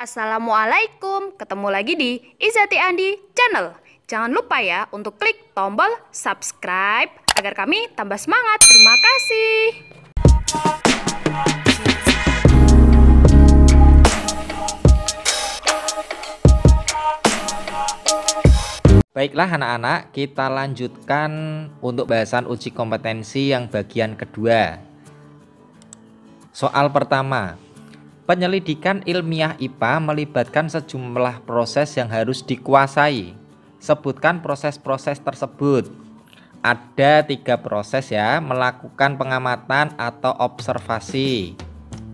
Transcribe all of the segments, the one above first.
Assalamualaikum, ketemu lagi di Izati Andi Channel. Jangan lupa ya untuk klik tombol subscribe agar kami tambah semangat. Terima kasih. Baiklah anak-anak, kita lanjutkan untuk bahasan uji kompetensi yang bagian kedua. Soal pertama, penyelidikan ilmiah IPA melibatkan sejumlah proses yang harus dikuasai. Sebutkan proses-proses tersebut. Ada tiga proses ya, melakukan pengamatan atau observasi.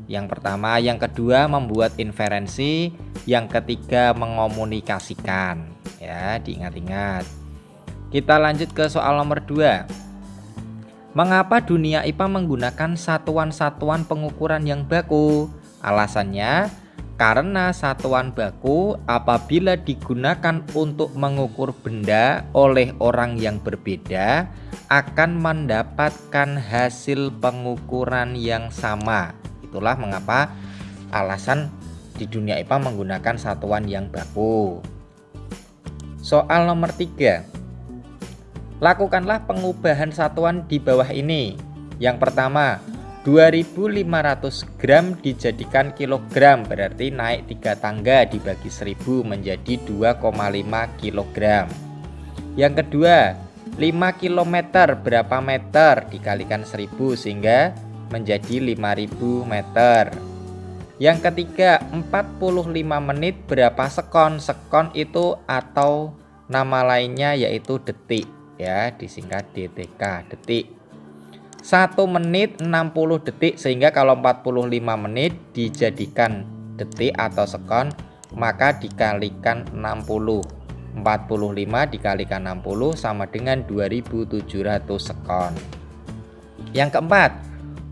Yang pertama, yang kedua membuat inferensi, yang ketiga mengomunikasikan. Ya, diingat-ingat. Kita lanjut ke soal nomor 2. Mengapa dunia IPA menggunakan satuan-satuan pengukuran yang baku? Alasannya karena satuan baku apabila digunakan untuk mengukur benda oleh orang yang berbeda akan mendapatkan hasil pengukuran yang sama. Itulah mengapa alasan di dunia IPA menggunakan satuan yang baku. Soal nomor 3. Lakukanlah pengubahan satuan di bawah ini. Yang pertama, 2500 gram dijadikan kilogram berarti naik 3 tangga dibagi 1000 menjadi 2,5 kilogram. Yang kedua, 5 km berapa meter dikalikan 1000 sehingga menjadi 5000 meter. Yang ketiga 45 menit berapa sekon Sekon itu atau nama lainnya yaitu detik ya disingkat DTK detik 1 menit 60 detik sehingga kalau 45 menit dijadikan detik atau sekon maka dikalikan 60 45 dikalikan 60 sama dengan 2700 sekon. Yang keempat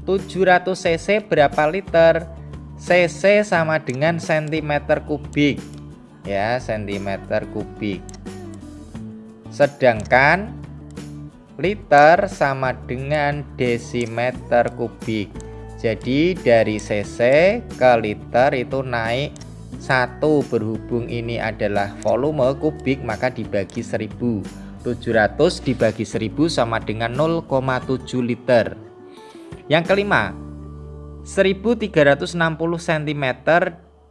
700 cc berapa liter? cc sama dengan cm kubik. Ya cm kubik. Sedangkan liter sama dengan desimeter kubik. Jadi dari cc ke liter itu naik satu. Berhubung ini adalah volume kubik maka dibagi 1000 700 dibagi 1000 sama dengan 0,7 liter. Yang kelima 1360 cm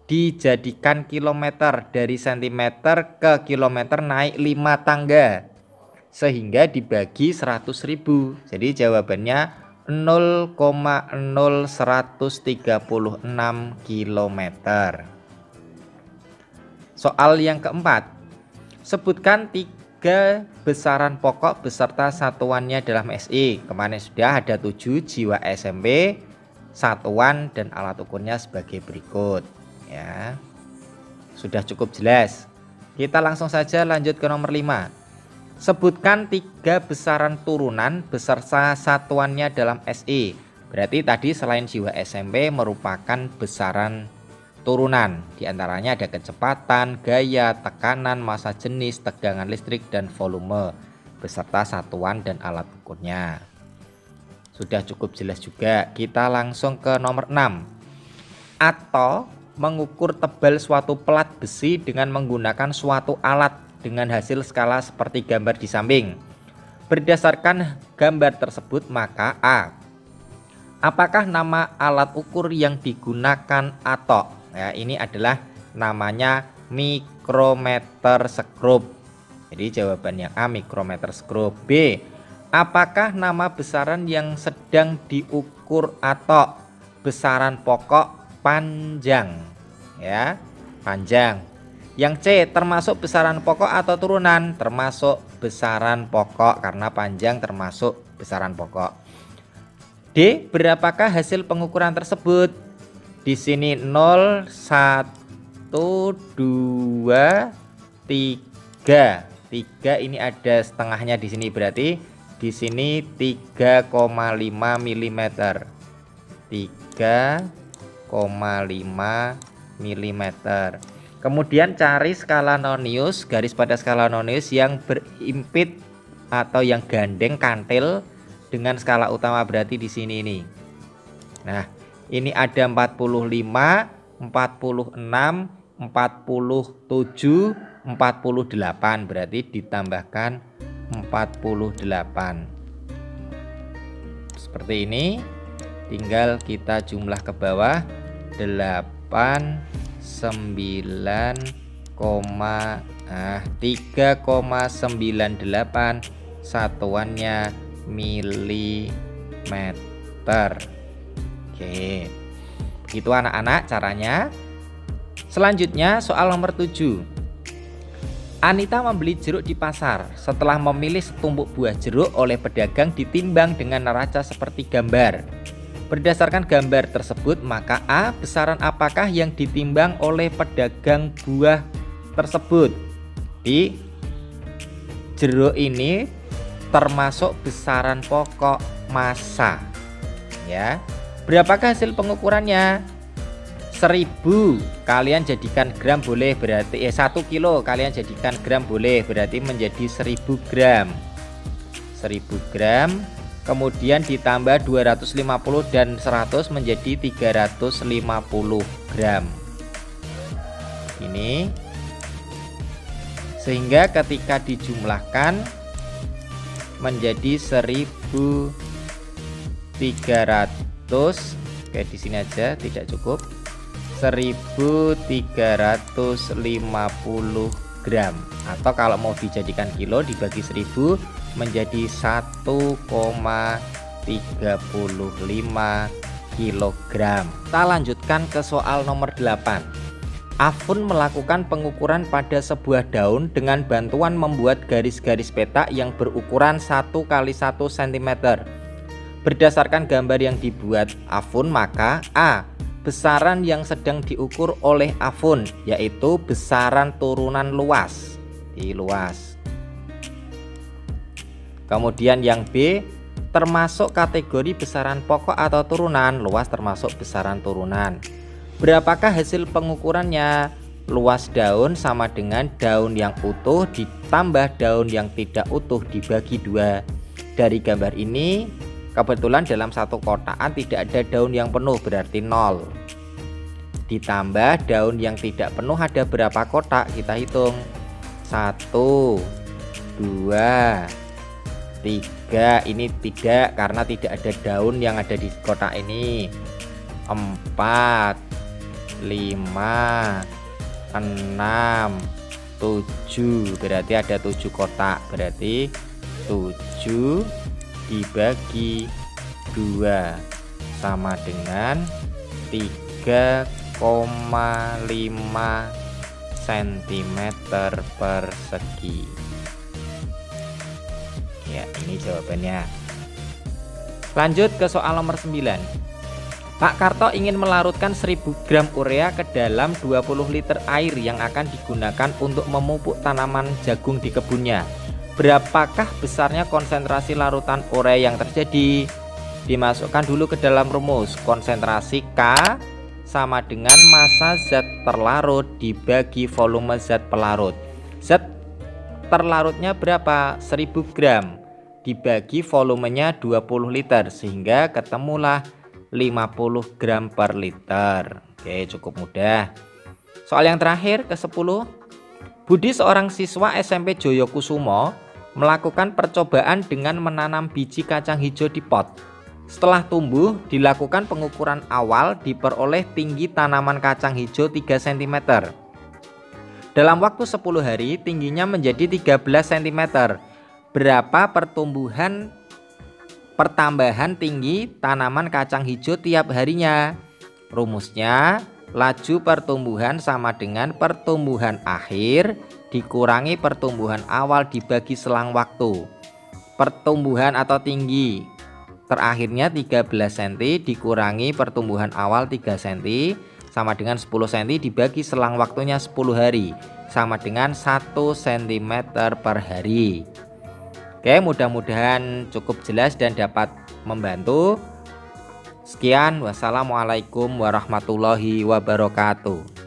dijadikan kilometer. Dari cm ke kilometer naik 5 tangga sehingga dibagi 100.000 jadi jawabannya 0,0136 km soal yang keempat sebutkan tiga besaran pokok beserta satuannya dalam SI kemarin sudah ada 7 jiwa SMP satuan dan alat ukurnya sebagai berikut ya. Sudah cukup jelas. Kita langsung saja lanjut ke nomor 5. Sebutkan tiga besaran turunan beserta satuannya dalam SI. Berarti tadi selain jiwa SMP merupakan besaran turunan. Di antaranya ada kecepatan, gaya, tekanan, masa jenis, tegangan listrik, dan volume beserta satuan dan alat ukurnya. Sudah cukup jelas juga. Kita langsung ke nomor 6. Atau mengukur tebal suatu pelat besi dengan menggunakan suatu alat dengan hasil skala seperti gambar di samping. Berdasarkan gambar tersebut maka A. Apakah nama alat ukur yang digunakan atau ya ini adalah namanya mikrometer skrup. Jadi jawabannya A mikrometer skrup. B Apakah nama besaran yang sedang diukur atau besaran pokok panjang? Ya, panjang. Yang C termasuk besaran pokok atau turunan? Termasuk besaran pokok karena panjang termasuk besaran pokok. D, berapakah hasil pengukuran tersebut? Di sini 0 1 2 3. 3 ini ada setengahnya di sini berarti di sini 3,5 mm 3,5 mm kemudian cari skala nonius garis pada skala nonius yang berimpit atau yang gandeng kantil dengan skala utama berarti di sini ini. Nah ini ada 45 46 49 47 48 berarti ditambahkan 48 seperti ini. Tinggal kita jumlah ke bawah. 8 9 ah 3,98 satuannya milimeter oke begitu anak-anak caranya selanjutnya soal nomor 7 Anita membeli jeruk di pasar. Setelah memilih setumpuk buah jeruk oleh pedagang ditimbang dengan neraca seperti gambar. Berdasarkan gambar tersebut, maka A besaran apakah yang ditimbang oleh pedagang buah tersebut? B jeruk ini termasuk besaran pokok masa. Ya. Berapakah hasil pengukurannya? 1000 kalian jadikan gram boleh berarti eh 1 kilo kalian jadikan gram boleh berarti menjadi 1000 gram 1000 gram kemudian ditambah 250 dan 100 menjadi 350 gram. Ini. Sehingga ketika dijumlahkan menjadi 1300 oke di sini aja tidak cukup. 1350 gram. Atau kalau mau dijadikan kilo dibagi 1000 menjadi 1,35 kilogram. Kita lanjutkan ke soal nomor 8. Afun melakukan pengukuran pada sebuah daun dengan bantuan membuat garis-garis petak yang berukuran 1 kali 1 cm. Berdasarkan gambar yang dibuat Afun maka A besaran yang sedang diukur oleh Afun yaitu besaran turunan luas di luas kemudian yang B termasuk kategori besaran pokok atau turunan. Luas termasuk besaran turunan. Berapakah hasil pengukurannya? Luas daun sama dengan daun yang utuh ditambah daun yang tidak utuh dibagi dua. Dari gambar ini Kebetulan dalam satu kotaan tidak ada daun yang penuh berarti nol. Ditambah daun yang tidak penuh ada berapa kotak? Kita hitung. Satu, dua, tiga. Ini tidak karena tidak ada daun yang ada di kotak ini. Empat, lima, enam, tujuh. Berarti ada tujuh kotak. Berarti tujuh dibagi 2 sama dengan 3,5 cm persegi ya ini jawabannya. Lanjut ke soal nomor 9 Pak Karto ingin melarutkan 1000 gram urea ke dalam 20 liter air yang akan digunakan untuk memupuk tanaman jagung di kebunnya. Berapakah besarnya konsentrasi larutan urea yang terjadi? Dimasukkan dulu ke dalam rumus. Konsentrasi K sama dengan massa zat terlarut dibagi volume zat pelarut. Zat terlarutnya berapa? 1000 gram dibagi volumenya 20 liter sehingga ketemulah 50 gram per liter oke cukup mudah soal yang terakhir ke 10 Budi seorang siswa SMP Joyokusumo melakukan percobaan dengan menanam biji kacang hijau di pot. Setelah tumbuh, dilakukan pengukuran awal diperoleh tinggi tanaman kacang hijau 3 cm. Dalam waktu 10 hari, tingginya menjadi 13 cm. Berapa pertumbuhan pertambahan tinggi tanaman kacang hijau tiap harinya? Rumusnya laju pertumbuhan sama dengan pertumbuhan akhir dikurangi pertumbuhan awal dibagi selang waktu. Pertumbuhan atau tinggi terakhirnya 13 cm dikurangi pertumbuhan awal 3 cm sama dengan 10 cm dibagi selang waktunya 10 hari sama dengan 1 cm per hari. Oke, mudah-mudahan cukup jelas dan dapat membantu. Sekian, wassalamualaikum warahmatullahi wabarakatuh.